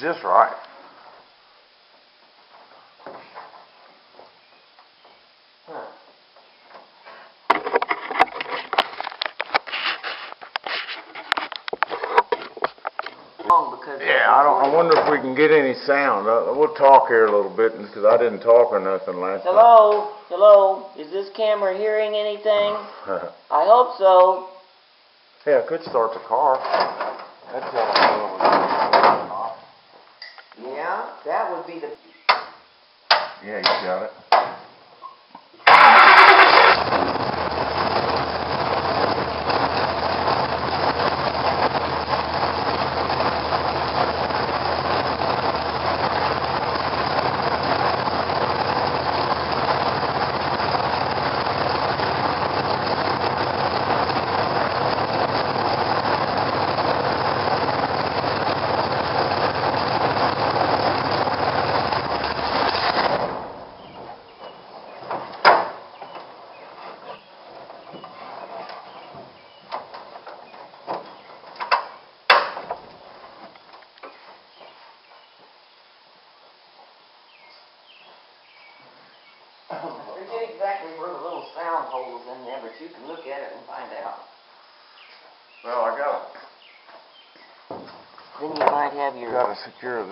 just right. Huh. Long because. Yeah, I don't, I wonder if we can get any sound. Uh, we'll talk here a little bit, because I didn't talk or nothing last time. Hello, hello, is this camera hearing anything? I hope so. Yeah, it could start the car. That would be the. Yeah, you got it. Forget exactly where the little sound hole is in there, but you can look at it and find out. Well, I got Then you might have your. got to secure